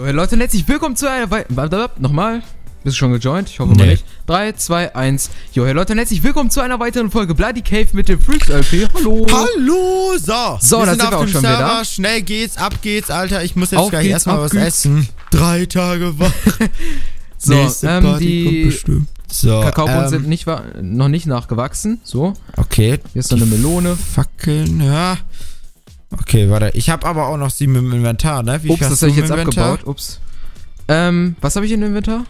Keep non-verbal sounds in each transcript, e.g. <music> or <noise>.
Jo, Leute, herzlich willkommen zu einer weiteren... Nochmal? Bist du schon gejoint? Ich hoffe Nee. mal nicht. 3, 2, 1. Jo, hey Leute, herzlich willkommen zu einer weiteren Folge Bloody Cave mit dem Freaks LP. Hallo. Hallo, so. So, wir da sind sind auf wir auch dem schon Server. wieder. Schnell geht's, ab geht's, Alter. Ich muss jetzt Auf gleich geht's, erstmal was geht's. essen. Drei Tage <laughs> wach. So, Nächste ähm, Party kommt die bestimmt. So, Kakaobohnen ähm, sind nicht, noch nicht nachgewachsen. So, Okay. hier ist so eine Melone. Fackeln, ja. Okay, warte. Ich habe aber auch noch sieben im Inventar, ne? Wie Ups, das hast habe ich jetzt im Inventar? abgebaut. Ups. Ähm, was habe ich in dem Inventar?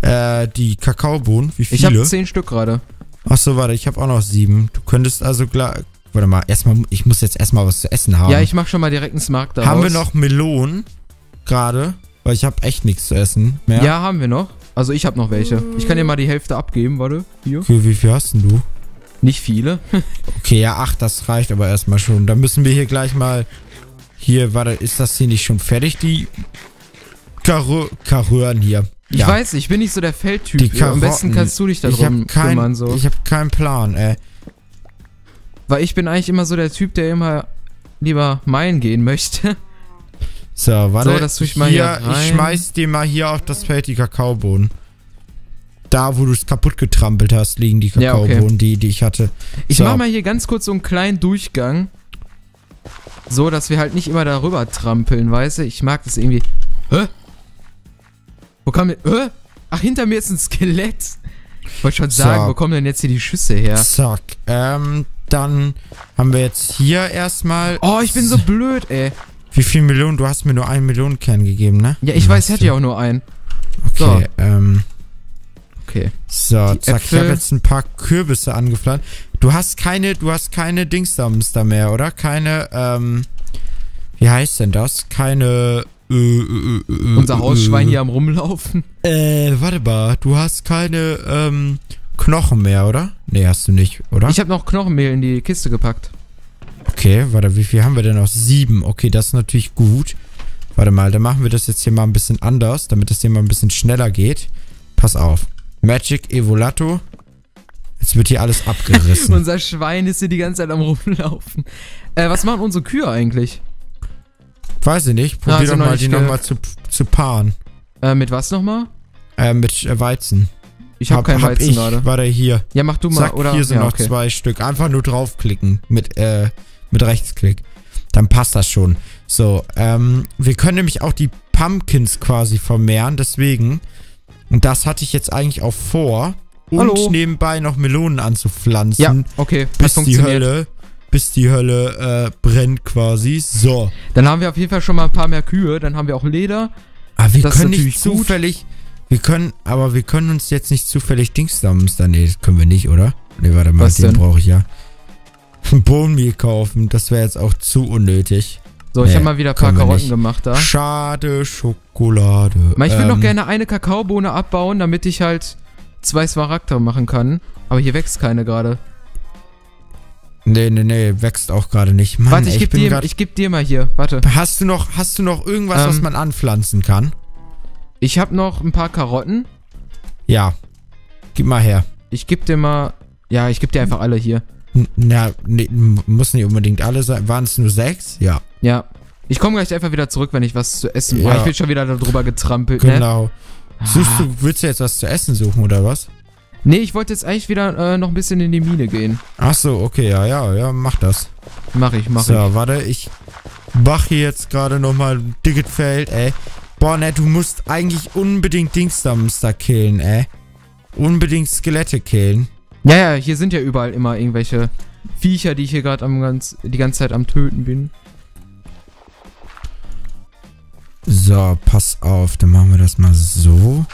Äh, die Kakaobohnen. Wie Ich habe viele? 10 Stück gerade. Achso, warte. Ich habe auch noch sieben. Du könntest also gleich... Warte mal, erstmal, ich muss jetzt erstmal was zu essen haben. Ja, ich mache schon mal direkt einen Smart daraus. Haben wir noch Melonen? Gerade? Weil ich habe echt nichts zu essen mehr. Ja, haben wir noch. Also ich habe noch welche. Ich kann dir mal die Hälfte abgeben, warte. Hier. Okay, wie viel hast denn du? Nicht viele. Okay, ja, ach, das reicht aber erstmal schon. Dann müssen wir hier gleich mal. Hier, warte, ist das hier nicht schon fertig, die Karö Karören hier? Ich weiß, ich bin nicht so der Feldtyp. Die Am besten Karotten. kannst du dich ich darum habe kein, kümmern, so. ich hab keinen Plan, ey. Weil ich bin eigentlich immer so der Typ, der immer lieber meinen gehen möchte. So, warte. So, das tue ich mal hier rein. Ich schmeiß dir mal hier auf das Feld die Kakaobohnen. Da, wo du es kaputt getrampelt hast, liegen die Ja, okay. Kakaobohnen, die, die ich hatte. Ich So. mach mal hier ganz kurz so einen kleinen Durchgang. So, dass wir halt nicht immer darüber trampeln, weißt du? Ich mag das irgendwie. Hä? Wo kam denn. Hä? Ach, hinter mir ist ein Skelett. Ich wollte schon So. sagen, wo kommen denn jetzt hier die Schüsse her? Zack. Ähm, dann haben wir jetzt hier erstmal. Oh, ich bin so blöd, ey. Wie viel Millionen? Du hast mir nur einen Mellonenkern gegeben, ne? Ja, ich weiß, ich hätte ja auch nur einen. Okay, ähm. Okay. So, Die zack, ich Äpfel. habe jetzt ein paar Kürbisse angepflanzt. Du hast keine, du hast keine Dingsdams da mehr, oder? Keine, ähm, wie heißt denn das? Keine, äh, äh, äh, äh, Unser Hausschwein äh, hier am Rumlaufen. <laughs> Äh, warte mal, du hast keine, ähm, Knochen mehr, oder? Nee, hast du nicht, oder? Ich habe noch Knochenmehl in die Kiste gepackt. okay, warte, wie viel haben wir denn noch? Sieben. Okay, das ist natürlich gut. Warte mal, dann machen wir das jetzt hier mal ein bisschen anders, damit das hier mal ein bisschen schneller geht. Pass auf. Magic Evolato. Jetzt wird hier alles abgerissen. <laughs> Unser Schwein ist hier die ganze Zeit am Rumlaufen. Äh, was machen unsere Kühe eigentlich? Weiß ich nicht. Probier ist doch mal die nochmal zu, zu paaren. Äh, mit was nochmal? Äh, mit äh, Weizen. Ich habe keinen Weizen ich. gerade. Warte, hier. Ja, mach du mal, Zack, oder? hier sind ja, noch okay. zwei Stück. Einfach nur draufklicken. Mit, äh, mit Rechtsklick. Dann passt das schon. So, ähm, wir können nämlich auch die Pumpkins quasi vermehren. Deswegen. Und das hatte ich jetzt eigentlich auch vor. Und Hallo. nebenbei noch Melonen anzupflanzen. Ja, okay, bis die. Hölle. Bis die Hölle äh, brennt quasi. So. Dann haben wir auf jeden Fall schon mal ein paar mehr Kühe, dann haben wir auch Leder. Aber wir Das können nicht zufällig. Wir können, aber wir können uns jetzt nicht zufällig Dingsdams da. Nee, das können wir nicht, oder? Nee, warte mal, Was den brauche ich ja. <laughs> Bohnenmehl kaufen, das wäre jetzt auch zu unnötig. So, ich Nee, habe mal wieder ein paar Karotten nicht. gemacht da. Schade Schokolade. Mal, ich will noch Ähm, gerne eine Kakaobohne abbauen, damit ich halt zwei Smaragde machen kann. Aber hier wächst keine gerade. Nee, nee, nee, wächst auch gerade nicht. Mann, Warte, ich ey, geb, bin dir, grad- ich geb dir mal hier. Warte. Hast du noch, hast du noch irgendwas, Ähm. was man anpflanzen kann? Ich habe noch ein paar Karotten. Ja. Gib mal her. Ich geb dir mal. Ja, ich geb dir einfach alle hier. Na, nee, muss nicht unbedingt alle sein. Waren es nur sechs? Ja. Ja. Ich komme gleich einfach wieder zurück, wenn ich was zu essen Ja. Ich bin schon wieder darüber getrampelt, ne? Genau. Suchst Ah. du, willst du jetzt was zu essen suchen oder was? Nee, ich wollte jetzt eigentlich wieder äh, noch ein bisschen in die Mine gehen. Ach so, okay, ja, ja, ja, mach das. Mach ich, mach so, ich. warte, ich mach hier jetzt gerade nochmal ein dickes Feld, ey. Boah, ne, du musst eigentlich unbedingt Dingsdams da killen, ey. Unbedingt Skelette killen. Ja, ja, hier sind ja überall immer irgendwelche Viecher, die ich hier gerade ganz, die ganze Zeit am Töten bin. So, pass auf, dann machen wir das mal so.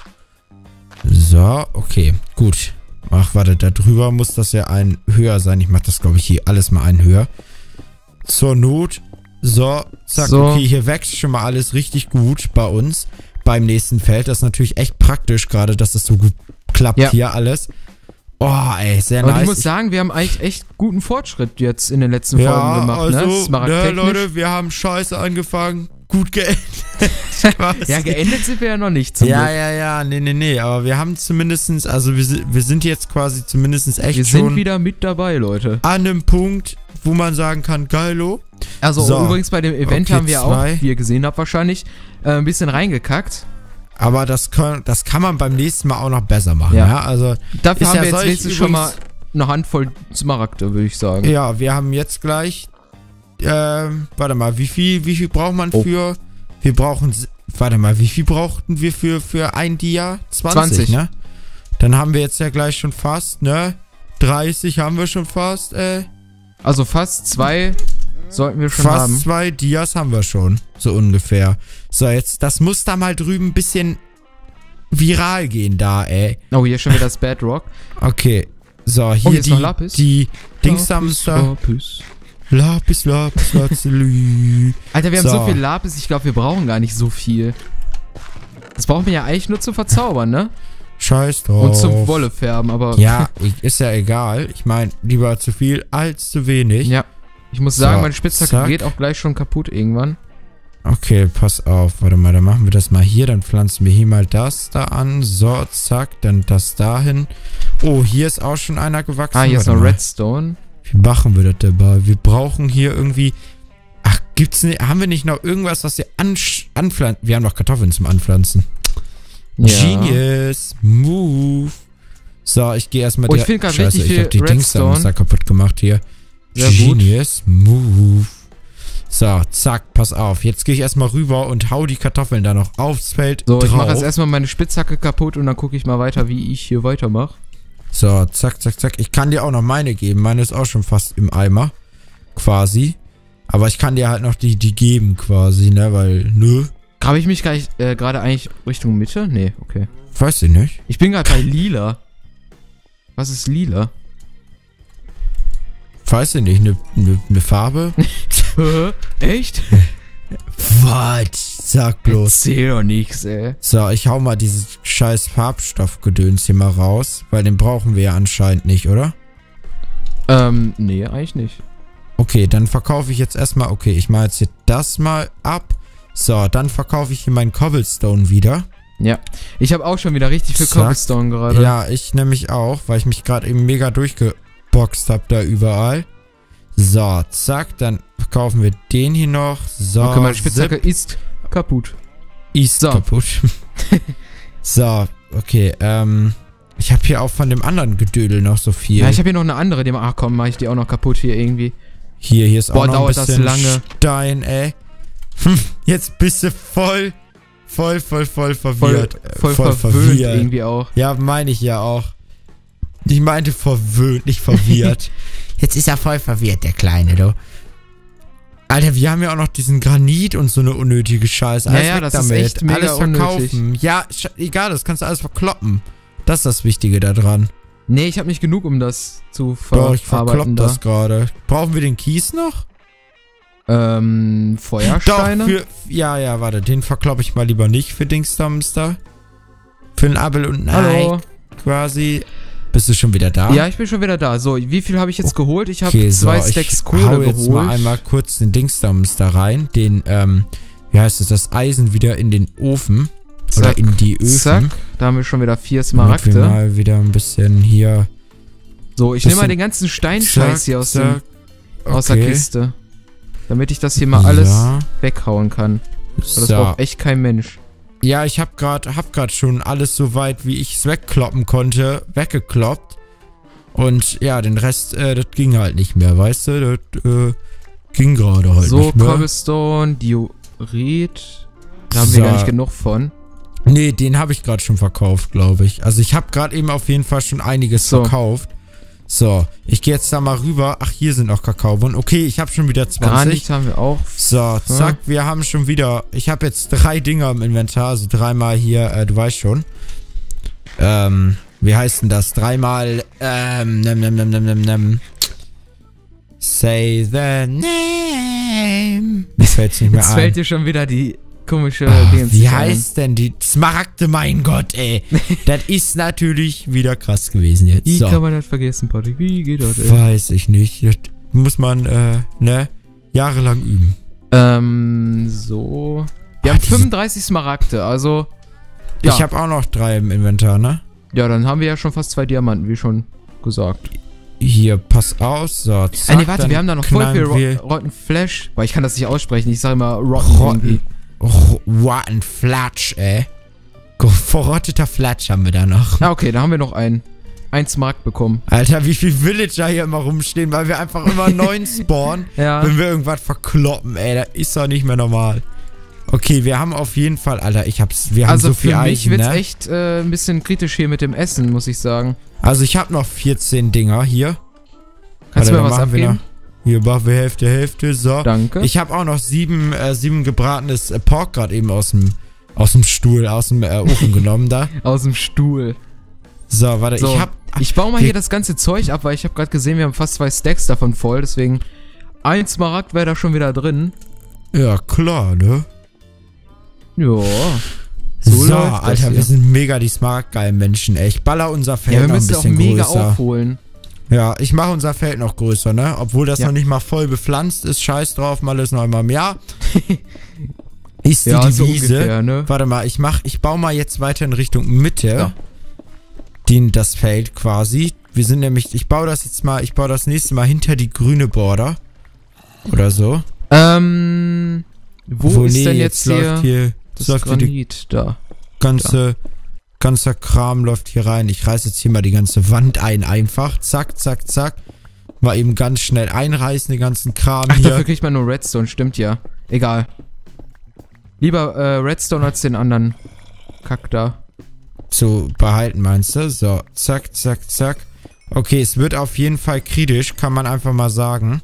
So, okay, gut. Ach, warte, da drüber muss das ja ein höher sein. Ich mach das, glaube ich, hier alles mal ein höher. Zur Not. So, zack, So. okay, hier wächst schon mal alles richtig gut bei uns. Beim nächsten Feld. Das ist natürlich echt praktisch gerade, dass das so gut klappt Ja. hier alles. Oh, ey, sehr Aber nice. ich muss sagen, wir haben eigentlich echt guten Fortschritt jetzt in den letzten Folgen ja, gemacht, also, ne? ne. Leute, wir haben scheiße angefangen. Gut geendet. <laughs> Ja, geendet sind wir ja noch nicht zum Ja, Glück. ja, ja, nee, nee, nee, aber wir haben zumindestens, also wir, wir sind jetzt quasi zumindest echt Wir schon sind wieder mit dabei, Leute. an einem Punkt, wo man sagen kann, geilo. Also So. übrigens bei dem Event Okay, haben wir zwei. auch, wie ihr gesehen habt wahrscheinlich, äh, ein bisschen reingekackt. Aber das kann, das kann man beim nächsten Mal auch noch besser machen, ja? Ja. Also, Dafür haben ja wir jetzt wenigstens schon mal eine Handvoll Smaragde, würde ich sagen. ja, wir haben jetzt gleich, ähm, warte mal, wie viel, wie viel braucht man Oh. für, wir brauchen, warte mal, wie viel brauchten wir für, für ein Dia? 20, 20. ne? Dann haben wir jetzt ja gleich schon fast, ne? 30 haben wir schon fast, äh, Also fast zwei sollten wir schon fast haben. zwei Dias haben wir schon, so ungefähr. So, jetzt, das muss da mal drüben ein bisschen viral gehen da, ey. Oh, hier schon wieder das Bedrock. Okay. So, hier Oh, hier ist die, Lapis. die Dingshamster. Lapis. Lapis, Lapis, Lazuli. Alter, wir haben so, So. viel Lapis, ich glaube, wir brauchen gar nicht so viel. Das brauchen wir ja eigentlich nur zum Verzaubern, ne? Scheiß drauf. Und zum Wolle färben, aber. Ja, ist ja egal. Ich meine, lieber zu viel als zu wenig. Ja. Ich muss sagen, So, meine Spitzhacke geht auch gleich schon kaputt irgendwann. Okay, pass auf. Warte mal, dann machen wir das mal hier. Dann pflanzen wir hier mal das da an. So, zack, dann das dahin. Oh, hier ist auch schon einer gewachsen. Ah, hier ist Warte noch mal. Redstone. Wie machen wir das dabei? Wir brauchen hier irgendwie. Ach, gibt's nicht. Haben wir nicht noch irgendwas, was wir anpflanzen? Wir haben noch Kartoffeln zum Anpflanzen. Ja. Genius. Move. So, ich gehe erstmal. Oh, ich der- find grad Scheiße, richtig ich hab viel die Dings da Redstone. da kaputt gemacht hier. Sehr gut. Genius. Move. So, zack, pass auf. Jetzt gehe ich erstmal rüber und hau die Kartoffeln da noch aufs Feld So, drauf. ich mache jetzt erstmal meine Spitzhacke kaputt und dann gucke ich mal weiter, wie ich hier weitermache. So, zack, zack, zack. Ich kann dir auch noch meine geben. Meine ist auch schon fast im Eimer. Quasi. Aber ich kann dir halt noch die, die geben quasi, ne? Weil, nö. Grabe ich mich gleich äh, gerade eigentlich Richtung Mitte? Nee, okay. Weiß ich nicht. Ich bin gerade bei lila. Was ist lila? Weiß ich nicht. Eine ne, ne Farbe? <laughs> Hä? Echt? Was? Sag bloß. Erzähl doch nix, ey. So, ich hau mal dieses scheiß Farbstoffgedöns hier mal raus. Weil den brauchen wir ja anscheinend nicht, oder? Ähm, nee, eigentlich nicht. Okay, dann verkaufe ich jetzt erstmal. Okay, ich mache jetzt hier das mal ab. So, dann verkaufe ich hier meinen Cobblestone wieder. Ja. Ich habe auch schon wieder richtig viel. Cobblestone gerade. Ja, ich nämlich auch, weil ich mich gerade eben mega durchgeboxt habe da überall. So, zack, dann verkaufen wir den hier noch. So, Okay, meine Spitzhacke ist kaputt. ist So. kaputt. <laughs> so, okay, ähm, ich habe hier auch von dem anderen Gedödel noch so viel. Ja, ich habe hier noch eine andere, die ach komm, mach ich die auch noch kaputt hier irgendwie. hier, hier ist Boah, auch noch ein dauert das bisschen lange. Stein, ey. Hm, Jetzt bist du voll, voll, voll, voll Voll, verwirrt. voll, Äh, verwöhnt irgendwie auch. Ja, meine ich ja auch. Ich meinte verwöhnt, nicht verwirrt. <laughs> Jetzt ist er voll verwirrt, der Kleine, du. Alter, wir haben ja auch noch diesen Granit und so eine unnötige Scheiße. Ja, Alles ja, weg damit. alles verkaufen. Ja, sch- egal, das kannst du alles verkloppen. Das ist das Wichtige daran. Nee, ich habe nicht genug, um das zu Doch, ich verarbeiten verklopp da. das gerade. Brauchen wir den Kies noch? Ähm, Feuersteine? Doch, für, ja, ja, warte, den verkloppe ich mal lieber nicht für Dingsdamster. Für einen Abel und ein. Ei quasi. Bist du schon wieder da? Ja, ich bin schon wieder da. So, wie viel habe ich jetzt geholt? Ich habe Okay, zwei so, Stacks ich Kohle hau jetzt geholt. mal einmal kurz den Dingsdams da rein, den, ähm, wie heißt es, das Eisen wieder in den Ofen. Oder Zack, in die Öfen. Zack, da haben wir schon wieder vier Damit wir Smaragde. mal wieder ein bisschen hier. So, ich nehme mal den ganzen Steinscheiß Zack, hier aus, zack. dem, aus der. Kiste. Damit ich das hier mal alles Ja, weghauen kann. Weil das so. braucht echt kein Mensch. Ja, ich hab grad, hab grad schon alles so weit, wie ich es wegkloppen konnte, weggekloppt. Und ja, den Rest, äh, das ging halt nicht mehr, weißt du? Das, äh, ging gerade halt so, nicht mehr. Cobblestone, Diorit. Da haben wir So. gar nicht genug von. Nee, den habe ich gerade schon verkauft, glaube ich. Also ich habe gerade eben auf jeden Fall schon einiges So. verkauft. So, ich gehe jetzt da mal rüber. Ach, hier sind noch Kakaobohnen. Okay, ich habe schon wieder 20. Granit haben wir auch. So, zack, wir haben schon wieder. Ich habe jetzt drei Dinger im Inventar, also dreimal hier, äh, du weißt schon. Ähm, wie heißt denn das? Dreimal, ähm, nem, nem, nem, nem, nem, nem. Say the name. Mir fällt's nicht mehr Jetzt ein. fällt dir schon wieder die komische Ach, Dingens wie heißt denn die Smaragde, mein Gott, ey. das ist natürlich wieder krass gewesen jetzt. Wie So. kann man das vergessen, Patrick? Wie geht das, ey? Weiß ich nicht. Das muss man, äh, ne, jahrelang üben. Ähm, so. Wir Ah, haben diese- 35 Smaragde, also. Ja, Ich habe auch noch drei im Inventar, ne? ja, dann haben wir ja schon fast zwei Diamanten, wie schon gesagt. hier, pass auf. So, zack, ah, nee, warte, wir haben da noch voll viel Ro Rotten Flash. Boah, ich kann das nicht aussprechen. Ich sage immer Rotten. Rotten. irgendwie. Rotten Flatsch, ey. Verrotteter Flatsch haben wir da noch. Ah, okay, da haben wir noch einen. Eins Mark bekommen. Alter, wie viele Villager hier immer rumstehen, weil wir einfach immer neun <laughs> spawnen, Ja. wenn wir irgendwas verkloppen, ey. Das ist doch nicht mehr normal. Okay, wir haben auf jeden Fall, Alter, ich hab's, wir haben Also so viel für mich Eisen, wird's ne? echt äh, ein bisschen kritisch hier mit dem Essen, muss ich sagen. Also ich habe noch 14 Dinger hier. Kannst du Warte, mir was abgeben? Hier machen wir Hälfte, Hälfte, so. Danke. Ich habe auch noch sieben, äh, sieben gebratenes äh, Pork gerade eben aus dem, aus dem Stuhl, aus dem äh, Ofen <laughs> genommen da. Aus dem Stuhl. So, warte, So, ich hab, ich baue mal hier das ganze Zeug ab, weil ich habe gerade gesehen, wir haben fast zwei Stacks davon voll. Deswegen ein Smaragd wäre da schon wieder drin. ja klar, ne? Ja. So, So Alter, wir sind mega die smartgeilen Menschen, ey. Ich baller unser Feld Ja, wir noch ein müssen auch mega größer. aufholen. Ja, ich mache unser Feld noch größer, ne? Obwohl das Ja. noch nicht mal voll bepflanzt ist. Scheiß drauf, mal ist noch einmal im Jahr. <laughs> ist die Ja, so Devise. ungefähr, ne? Warte mal, ich mach, ich baue mal jetzt weiter in Richtung Mitte. Ja. Die, das Feld quasi. Wir sind nämlich, ich baue das jetzt mal, ich baue das nächste Mal hinter die grüne Border. Oder so. Ähm, wo Obwohl, ist nee, denn jetzt, läuft hier hier, das läuft hier die Granit? Da. ganze, ganzer Kram läuft hier rein. Ich reiß jetzt hier mal die ganze Wand ein einfach. Zack, zack, zack. Mal eben ganz schnell einreißen, den ganzen Kram Ach, hier. dafür kriegt man nur Redstone, stimmt ja. Egal. Lieber äh, Redstone als den anderen Kack da. zu behalten, meinst du? So, zack, zack, zack. Okay, es wird auf jeden Fall kritisch, kann man einfach mal sagen.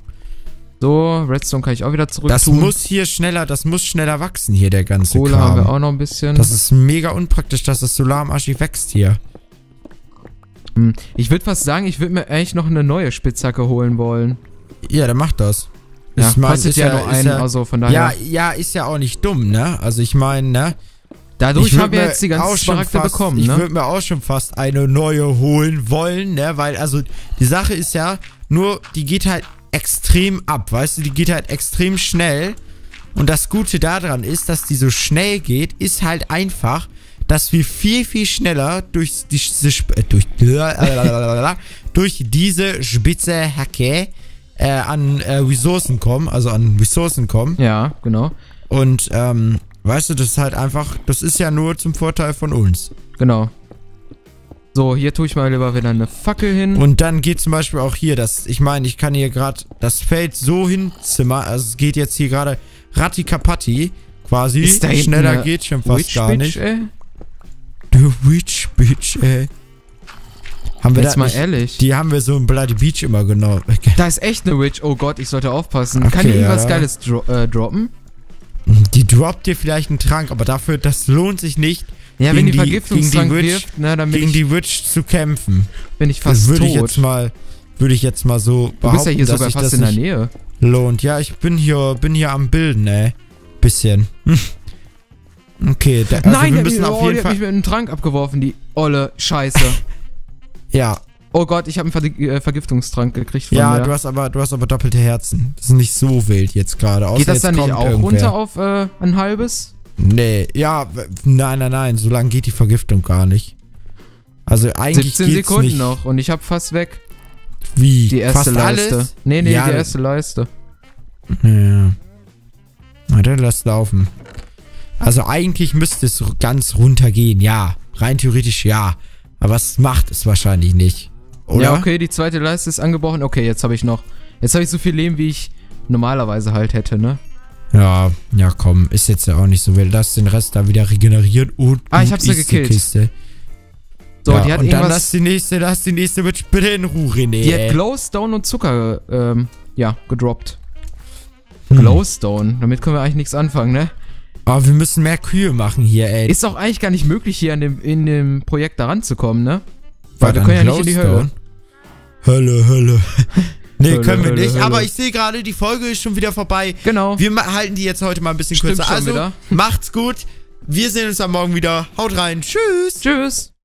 So, Redstone kann ich auch wieder zurück Das tun. muss hier schneller, das muss schneller wachsen hier, der ganze Kohle haben wir Kram. auch noch ein bisschen. Das ist mega unpraktisch, dass das Solar am Aschi wächst hier. Hm, Ich würde fast sagen, ich würde mir eigentlich noch eine neue Spitzhacke holen wollen. Ja, der macht das. Ja, Ich mein, kostet ist ja, ja- nur einen, ja- also von daher. Ja, ja, ist ja auch nicht dumm, ne? Also ich meine, ne? Dadurch Ich haben wir jetzt die ganzen Smaragde fast- bekommen, Ich ne? würde mir auch schon fast eine neue holen wollen, ne? Weil, also, die Sache ist ja, nur, die geht halt extrem ab, weißt du? Die geht halt extrem schnell. Und das Gute daran ist, dass die so schnell geht, ist halt einfach, dass wir viel, viel schneller durch diese, Sp- äh, durch, <laughs> durch diese spitze Hacke äh, an äh, Ressourcen kommen, also an Ressourcen kommen. Ja, genau. Und, ähm, weißt du, das ist halt einfach, das ist ja nur zum Vorteil von uns. Genau. So, hier tue ich mal lieber wieder eine Fackel hin. Und dann geht zum Beispiel auch hier, das, ich meine, ich kann hier gerade das Feld so hinzimmern, also es geht jetzt hier gerade Rattikapatti, quasi. Ist da Schneller geht schon fast Witch gar Bitch, nicht. ey? Du Witch Bitch, ey. Haben wir Jetzt mal nicht, ehrlich. Die haben wir so in Bloody Beach immer genommen. <laughs> da ist echt eine Witch. Oh Gott, ich sollte aufpassen. Okay, Kann die irgendwas ja. Geiles dro äh, droppen? Die droppt dir vielleicht einen Trank, aber dafür, das lohnt sich nicht, Ja, wenn Gegen die die- Vergiftungstrank gegen die Witch- wirft, ne, dann bin gegen ich, die Witch zu kämpfen. bin ich Das fast würde ich tot. jetzt mal, würde ich jetzt mal so du behaupten, bist ja hier sogar fast das in der Nähe. lohnt. Ja, ich bin hier, bin hier am Bilden, ey. Bisschen. <laughs> Okay, da, also Nein, wir die, müssen hat- auf oh, die jeden hat Fall. mich mit einem Trank abgeworfen, die olle Scheiße. <laughs> Ja, oh Gott, ich habe einen äh, Vergiftungstrank gekriegt von ja, der. du hast aber, du hast aber doppelte Herzen. Das ist nicht so wild jetzt gerade. Geht das dann nicht auch irgendwer. runter auf äh, ein halbes? Nee, ja, nein, nein, nein, so lange geht die Vergiftung gar nicht. Also eigentlich 17 geht's Sekunden nicht. noch und ich habe fast weg. Wie? Die erste Fast Leiste. alles? Nee, nee, Ja, die erste Leiste. Ja. Na, dann lass laufen. Also eigentlich müsste es ganz runtergehen, ja. Rein theoretisch ja. Aber es macht es wahrscheinlich nicht. Oder? Ja, okay, die zweite Leiste ist angebrochen. Okay, jetzt habe ich noch. Jetzt habe ich so viel Leben, wie ich normalerweise halt hätte, ne? Ja, ja, komm, ist jetzt ja auch nicht so wild. Lass den Rest da wieder regenerieren und Ah, ich gut hab sie ist die gekillt. Kiste. So, ja, die hat und dann lass die nächste, lass die nächste Bitch bitte in Ruhe, René. Die hat. Glowstone und Zucker, ähm, ja, gedroppt. Hm. Glowstone. Damit können wir eigentlich nichts anfangen, ne? Aber wir müssen mehr Kühe machen hier, ey. Ist auch eigentlich gar nicht möglich, hier an dem, in dem Projekt da ranzukommen, ne? Weil wir können ja nicht in die Hölle. Hölle, Hölle. <laughs> nee, Hölle, können wir Hölle, nicht. Hölle. Aber ich sehe gerade, die Folge ist schon wieder vorbei. Genau. Wir halten die jetzt heute mal ein bisschen Stimmt kürzer. Also, wieder. macht's gut. Wir sehen uns am Morgen wieder. Haut rein. Tschüss. Tschüss.